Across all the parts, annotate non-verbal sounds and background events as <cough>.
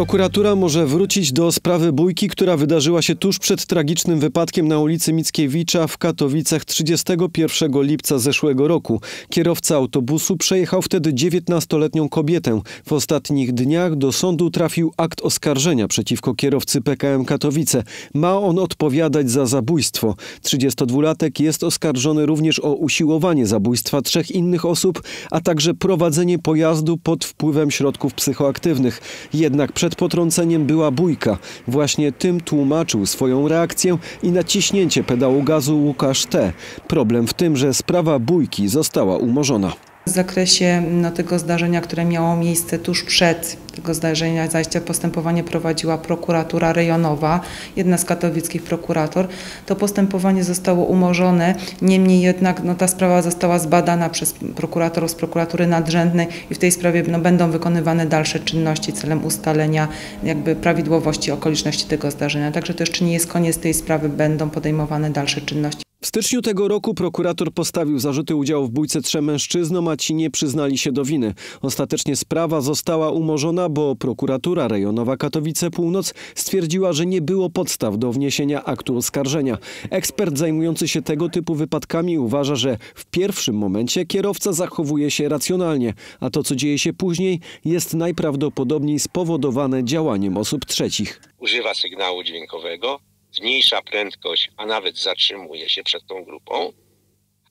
Prokuratura może wrócić do sprawy bójki, która wydarzyła się tuż przed tragicznym wypadkiem na ulicy Mickiewicza w Katowicach 31 lipca zeszłego roku. Kierowca autobusu przejechał wtedy 19-letnią kobietę. W ostatnich dniach do sądu trafił akt oskarżenia przeciwko kierowcy PKM Katowice. Ma on odpowiadać za zabójstwo. 32-latek jest oskarżony również o usiłowanie zabójstwa trzech innych osób, a także prowadzenie pojazdu pod wpływem środków psychoaktywnych. Jednak przed potrąceniem była bójka. Właśnie tym tłumaczył swoją reakcję i naciśnięcie pedału gazu Łukasz T. Problem w tym, że sprawa bójki została umorzona. W zakresie no, tego zdarzenia, które miało miejsce tuż przed tego zdarzenia, zajścia postępowanie prowadziła prokuratura rejonowa, jedna z katowickich prokurator. To postępowanie zostało umorzone, niemniej jednak no, ta sprawa została zbadana przez prokuratorów z prokuratury nadrzędnej i w tej sprawie no, będą wykonywane dalsze czynności celem ustalenia jakby prawidłowości okoliczności tego zdarzenia. Także to jeszcze nie jest koniec tej sprawy, będą podejmowane dalsze czynności. W styczniu tego roku prokurator postawił zarzuty udziału w bójce trzem mężczyznom, a ci nie przyznali się do winy. Ostatecznie sprawa została umorzona, bo prokuratura rejonowa Katowice Północ stwierdziła, że nie było podstaw do wniesienia aktu oskarżenia. Ekspert zajmujący się tego typu wypadkami uważa, że w pierwszym momencie kierowca zachowuje się racjonalnie, a to co dzieje się później jest najprawdopodobniej spowodowane działaniem osób trzecich. Używa sygnału dźwiękowego, zmniejsza prędkość, a nawet zatrzymuje się przed tą grupą,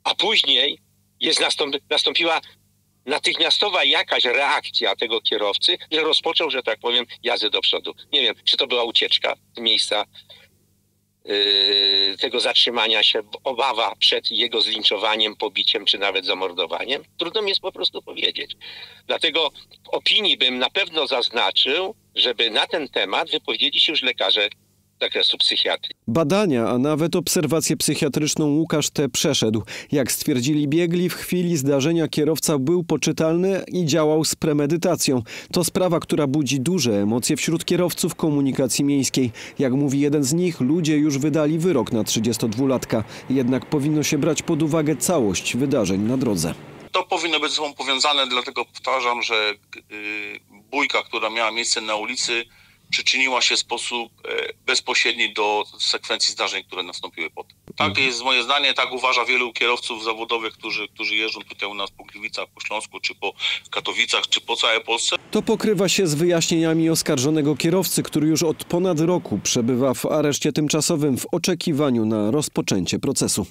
a później jest nastąp, nastąpiła natychmiastowa jakaś reakcja tego kierowcy, że rozpoczął, że tak powiem, jazdę do przodu. Nie wiem, czy to była ucieczka z miejsca yy, tego zatrzymania się, obawa przed jego zlinczowaniem, pobiciem, czy nawet zamordowaniem. Trudno mi jest po prostu powiedzieć. Dlatego w opinii bym na pewno zaznaczył, żeby na ten temat wypowiedzieli się już lekarze zakresu psychiatrii. Badania, a nawet obserwację psychiatryczną Łukasz T. przeszedł. Jak stwierdzili biegli, w chwili zdarzenia kierowca był poczytalny i działał z premedytacją. To sprawa, która budzi duże emocje wśród kierowców komunikacji miejskiej. Jak mówi jeden z nich, ludzie już wydali wyrok na 32-latka. Jednak powinno się brać pod uwagę całość wydarzeń na drodze. To powinno być ze sobą powiązane, dlatego powtarzam, że yy, bójka, która miała miejsce na ulicy, przyczyniła się w sposób e, bezpośredni do sekwencji zdarzeń, które nastąpiły potem. Tak jest moje zdanie, tak uważa wielu kierowców zawodowych, którzy, którzy jeżdżą tutaj u nas po Gliwicach, po Śląsku, czy po Katowicach, czy po całej Polsce. To pokrywa się z wyjaśnieniami oskarżonego kierowcy, który już od ponad roku przebywa w areszcie tymczasowym w oczekiwaniu na rozpoczęcie procesu.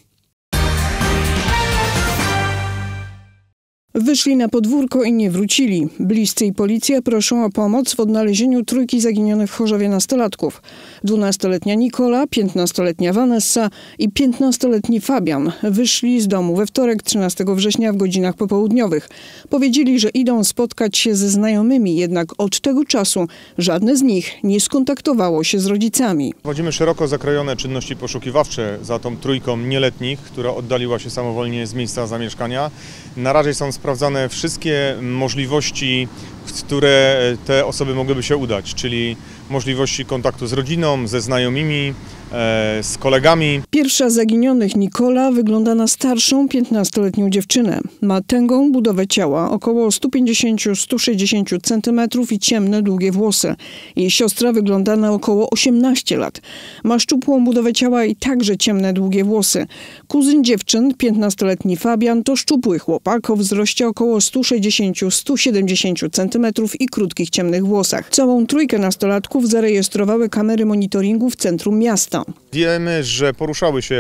Wyszli na podwórko i nie wrócili. Bliscy i policja proszą o pomoc w odnalezieniu trójki zaginionych w Chorzowie nastolatków. 12-letnia Nikola, 15-letnia Vanessa i 15-letni Fabian wyszli z domu we wtorek 13 września w godzinach popołudniowych. Powiedzieli, że idą spotkać się ze znajomymi, jednak od tego czasu żadne z nich nie skontaktowało się z rodzicami. Prowadzimy szeroko zakrojone czynności poszukiwawcze za tą trójką nieletnich, która oddaliła się samowolnie z miejsca zamieszkania. Na razie są sprawdzane wszystkie możliwości, w które te osoby mogłyby się udać, czyli możliwości kontaktu z rodziną, ze znajomymi, E, z kolegami. Pierwsza zaginionych Nikola wygląda na starszą 15-letnią dziewczynę. Ma tęgą budowę ciała, około 150-160 cm i ciemne, długie włosy. Jej siostra wygląda na około 18 lat. Ma szczupłą budowę ciała i także ciemne, długie włosy. Kuzyn dziewczyn, 15-letni Fabian, to szczupły chłopak o wzroście około 160-170 cm i krótkich, ciemnych włosach. Całą trójkę nastolatków zarejestrowały kamery monitoringu w centrum miasta. Wiemy, że poruszały się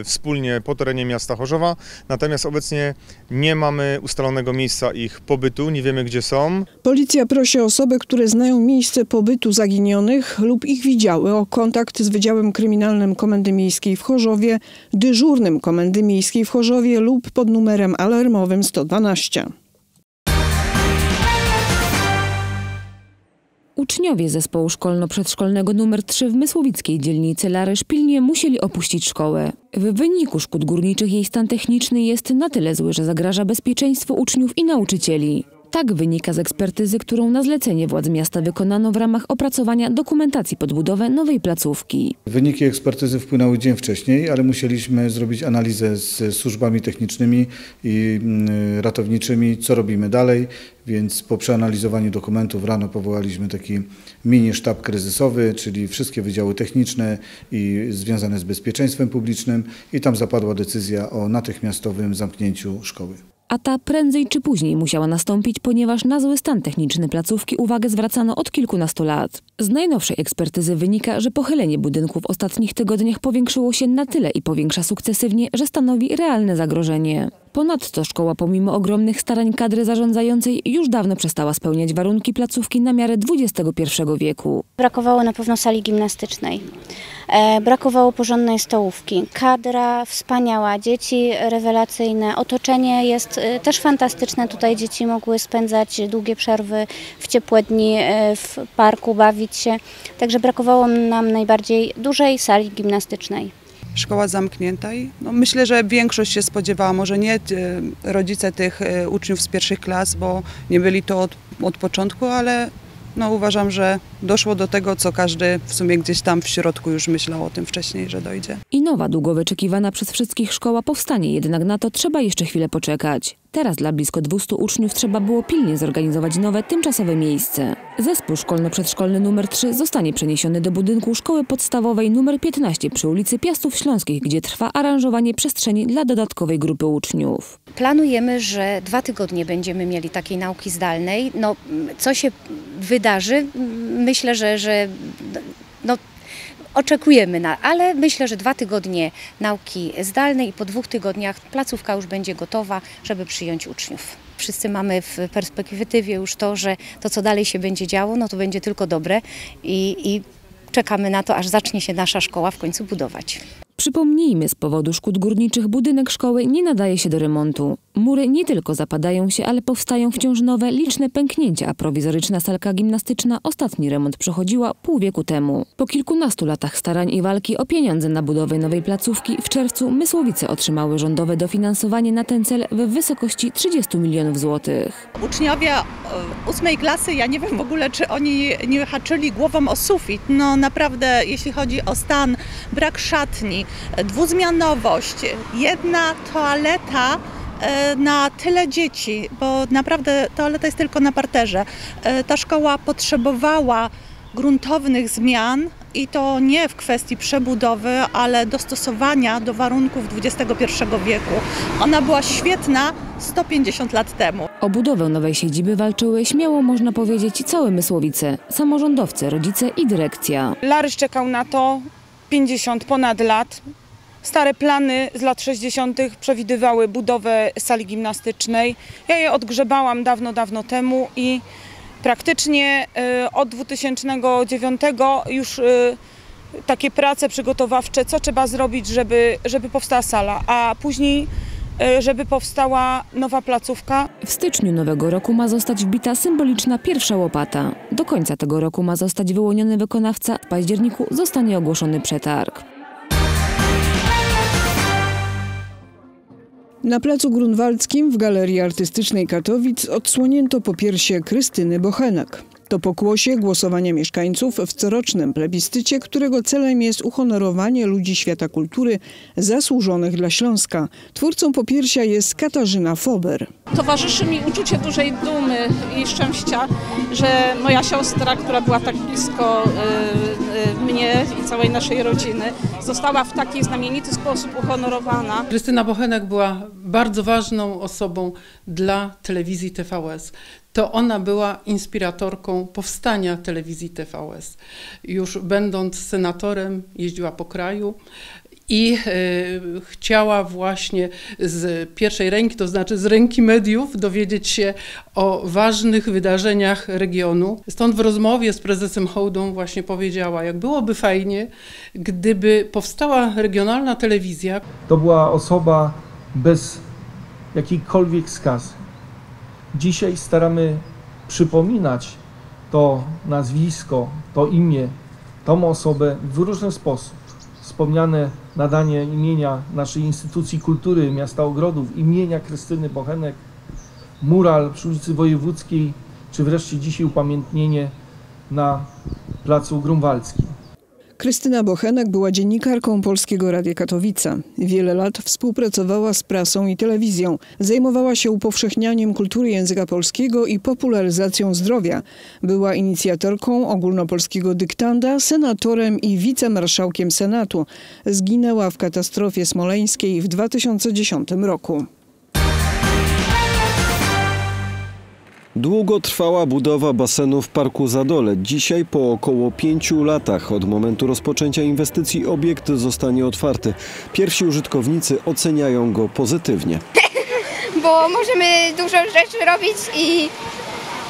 e, wspólnie po terenie miasta Chorzowa, natomiast obecnie nie mamy ustalonego miejsca ich pobytu, nie wiemy gdzie są. Policja prosi osoby, które znają miejsce pobytu zaginionych lub ich widziały o kontakt z Wydziałem Kryminalnym Komendy Miejskiej w Chorzowie, dyżurnym Komendy Miejskiej w Chorzowie lub pod numerem alarmowym 112. Uczniowie zespołu szkolno-przedszkolnego nr 3 w Mysłowickiej dzielnicy Laresz pilnie musieli opuścić szkołę. W wyniku szkód górniczych jej stan techniczny jest na tyle zły, że zagraża bezpieczeństwu uczniów i nauczycieli. Tak wynika z ekspertyzy, którą na zlecenie władz miasta wykonano w ramach opracowania dokumentacji pod budowę nowej placówki. Wyniki ekspertyzy wpłynęły dzień wcześniej, ale musieliśmy zrobić analizę z służbami technicznymi i mm, ratowniczymi, co robimy dalej, więc po przeanalizowaniu dokumentów rano powołaliśmy taki mini sztab kryzysowy, czyli wszystkie wydziały techniczne i związane z bezpieczeństwem publicznym i tam zapadła decyzja o natychmiastowym zamknięciu szkoły. A ta prędzej czy później musiała nastąpić, ponieważ na zły stan techniczny placówki uwagę zwracano od kilkunastu lat. Z najnowszej ekspertyzy wynika, że pochylenie budynku w ostatnich tygodniach powiększyło się na tyle i powiększa sukcesywnie, że stanowi realne zagrożenie. Ponadto szkoła pomimo ogromnych starań kadry zarządzającej już dawno przestała spełniać warunki placówki na miarę XXI wieku. Brakowało na pewno sali gimnastycznej, brakowało porządnej stołówki. Kadra wspaniała, dzieci rewelacyjne, otoczenie jest e, też fantastyczne. Tutaj dzieci mogły spędzać długie przerwy w ciepłe dni e, w parku, bawić się. Także brakowało nam najbardziej dużej sali gimnastycznej szkoła zamknięta i no myślę, że większość się spodziewała, może nie e, rodzice tych e, uczniów z pierwszych klas, bo nie byli to od, od początku, ale no uważam, że doszło do tego, co każdy w sumie gdzieś tam w środku już myślał o tym wcześniej, że dojdzie. I nowa, długo wyczekiwana przez wszystkich szkoła powstanie, jednak na to trzeba jeszcze chwilę poczekać. Teraz dla blisko 200 uczniów trzeba było pilnie zorganizować nowe, tymczasowe miejsce. Zespół szkolno-przedszkolny nr 3 zostanie przeniesiony do budynku szkoły podstawowej nr 15 przy ulicy Piastów Śląskich, gdzie trwa aranżowanie przestrzeni dla dodatkowej grupy uczniów. Planujemy, że dwa tygodnie będziemy mieli takiej nauki zdalnej. No, co się wydarzy? Myślę, że, że no, oczekujemy na, ale myślę, że dwa tygodnie nauki zdalnej i po dwóch tygodniach placówka już będzie gotowa, żeby przyjąć uczniów. Wszyscy mamy w perspektywie już to, że to co dalej się będzie działo, no to będzie tylko dobre i, i czekamy na to, aż zacznie się nasza szkoła w końcu budować. Przypomnijmy, z powodu szkód górniczych budynek szkoły nie nadaje się do remontu. Mury nie tylko zapadają się, ale powstają wciąż nowe, liczne pęknięcia, a prowizoryczna salka gimnastyczna ostatni remont przechodziła pół wieku temu. Po kilkunastu latach starań i walki o pieniądze na budowę nowej placówki w czerwcu Mysłowice otrzymały rządowe dofinansowanie na ten cel w wysokości 30 milionów złotych. Uczniowie e, ósmej klasy, ja nie wiem w ogóle, czy oni nie haczyli głową o sufit. No naprawdę, jeśli chodzi o stan, brak szatni, dwuzmianowość, jedna toaleta e, na tyle dzieci, bo naprawdę toaleta jest tylko na parterze. E, ta szkoła potrzebowała gruntownych zmian i to nie w kwestii przebudowy, ale dostosowania do warunków XXI wieku. Ona była świetna 150 lat temu. O budowę nowej siedziby walczyły śmiało można powiedzieć całe Mysłowice, samorządowcy, rodzice i dyrekcja. Larysz czekał na to, 50 ponad lat. Stare plany z lat 60. przewidywały budowę sali gimnastycznej. Ja je odgrzebałam dawno, dawno temu i praktycznie y, od 2009 już y, takie prace przygotowawcze, co trzeba zrobić, żeby, żeby powstała sala, a później y, żeby powstała nowa placówka. W styczniu nowego roku ma zostać wbita symboliczna pierwsza łopata. Do końca tego roku ma zostać wyłoniony wykonawca. W październiku zostanie ogłoszony przetarg. Na placu Grunwaldzkim w Galerii Artystycznej Katowic odsłonięto popiersie Krystyny Bochenek. To pokłosie głosowania mieszkańców w corocznym plebiscycie, którego celem jest uhonorowanie ludzi świata kultury zasłużonych dla Śląska. Twórcą popiersia jest Katarzyna Fober. Towarzyszy mi uczucie dużej dumy i szczęścia, że moja siostra, która była tak blisko y, y, mnie i całej naszej rodziny, została w taki znamienity sposób uhonorowana. Krystyna Bochenek była bardzo ważną osobą dla telewizji TVS to ona była inspiratorką powstania telewizji TVS. Już będąc senatorem, jeździła po kraju i y, chciała właśnie z pierwszej ręki, to znaczy z ręki mediów, dowiedzieć się o ważnych wydarzeniach regionu. Stąd w rozmowie z prezesem Hołdą właśnie powiedziała, jak byłoby fajnie, gdyby powstała regionalna telewizja. To była osoba bez jakiejkolwiek skazy Dzisiaj staramy przypominać to nazwisko, to imię, tą osobę w różny sposób. Wspomniane nadanie imienia naszej instytucji kultury miasta Ogrodów, imienia Krystyny Bochenek mural przy ulicy Wojewódzkiej, czy wreszcie dzisiaj upamiętnienie na placu Grunwaldzkim. Krystyna Bochenek była dziennikarką Polskiego Radia Katowice. Wiele lat współpracowała z prasą i telewizją. Zajmowała się upowszechnianiem kultury języka polskiego i popularyzacją zdrowia. Była inicjatorką ogólnopolskiego dyktanda, senatorem i wicemarszałkiem Senatu. Zginęła w katastrofie smoleńskiej w 2010 roku. Długo trwała budowa basenu w Parku Zadole. Dzisiaj po około pięciu latach od momentu rozpoczęcia inwestycji obiekt zostanie otwarty. Pierwsi użytkownicy oceniają go pozytywnie. <laughs> bo możemy dużo rzeczy robić i...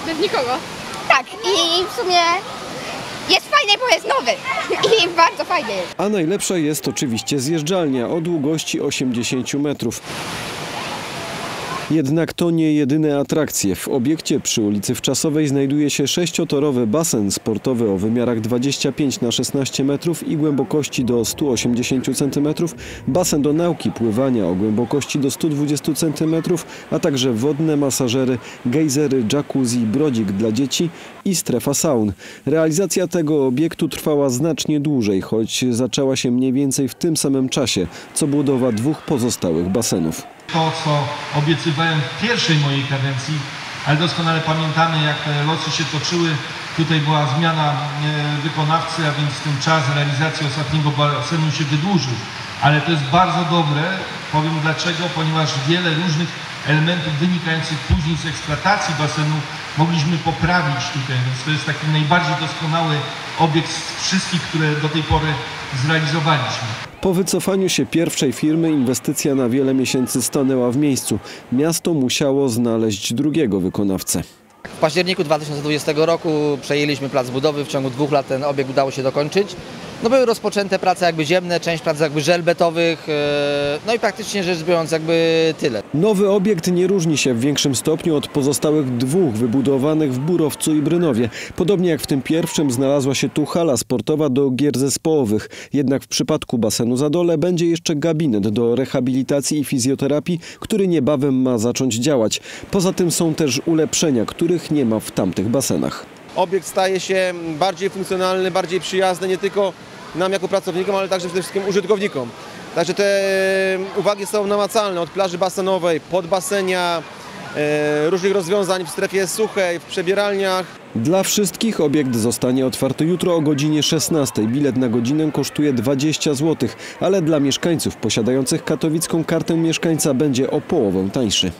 Bez nikogo. Tak, i w sumie jest fajny, bo jest nowy <laughs> i bardzo fajny jest. A najlepsza jest oczywiście zjeżdżalnia o długości 80 metrów. Jednak to nie jedyne atrakcje. W obiekcie przy ulicy Wczasowej znajduje się sześciotorowy basen sportowy o wymiarach 25 na 16 metrów i głębokości do 180 cm, basen do nauki pływania o głębokości do 120 cm, a także wodne masażery, gejzery, jacuzzi, brodzik dla dzieci i strefa saun. Realizacja tego obiektu trwała znacznie dłużej, choć zaczęła się mniej więcej w tym samym czasie, co budowa dwóch pozostałych basenów to, co obiecywałem w pierwszej mojej kadencji, ale doskonale pamiętamy, jak te losy się toczyły. Tutaj była zmiana e, wykonawcy, a więc ten czas realizacji ostatniego basenu się wydłużył. Ale to jest bardzo dobre, powiem dlaczego, ponieważ wiele różnych elementów wynikających później z eksploatacji basenu mogliśmy poprawić tutaj, więc to jest taki najbardziej doskonały obiekt z wszystkich, które do tej pory zrealizowaliśmy. Po wycofaniu się pierwszej firmy inwestycja na wiele miesięcy stanęła w miejscu. Miasto musiało znaleźć drugiego wykonawcę. W październiku 2020 roku przejęliśmy plac budowy. W ciągu dwóch lat ten obiekt udało się dokończyć. No były rozpoczęte prace jakby ziemne, część prac jakby żelbetowych, e, no i praktycznie rzecz biorąc jakby tyle. Nowy obiekt nie różni się w większym stopniu od pozostałych dwóch wybudowanych w Burowcu i Brynowie. Podobnie jak w tym pierwszym znalazła się tu hala sportowa do gier zespołowych. Jednak w przypadku basenu Zadole będzie jeszcze gabinet do rehabilitacji i fizjoterapii, który niebawem ma zacząć działać. Poza tym są też ulepszenia, których nie ma w tamtych basenach. Obiekt staje się bardziej funkcjonalny, bardziej przyjazny nie tylko nam jako pracownikom, ale także przede wszystkim użytkownikom. Także te uwagi są namacalne od plaży basenowej, podbasenia, e, różnych rozwiązań w strefie suchej, w przebieralniach. Dla wszystkich obiekt zostanie otwarty jutro o godzinie 16. Bilet na godzinę kosztuje 20 zł, ale dla mieszkańców posiadających katowicką kartę mieszkańca będzie o połowę tańszy.